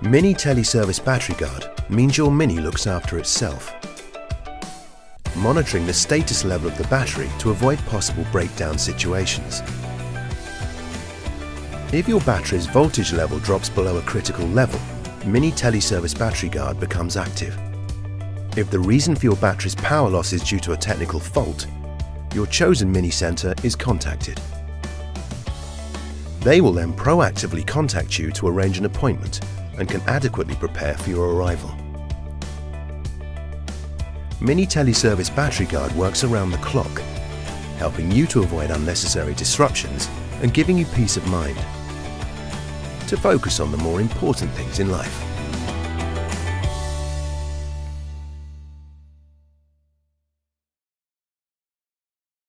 Mini Teleservice Battery Guard means your Mini looks after itself, monitoring the status level of the battery to avoid possible breakdown situations. If your battery's voltage level drops below a critical level, Mini Teleservice Battery Guard becomes active. If the reason for your battery's power loss is due to a technical fault, your chosen Mini Centre is contacted. They will then proactively contact you to arrange an appointment and can adequately prepare for your arrival. Mini Teleservice Battery Guard works around the clock, helping you to avoid unnecessary disruptions and giving you peace of mind to focus on the more important things in life.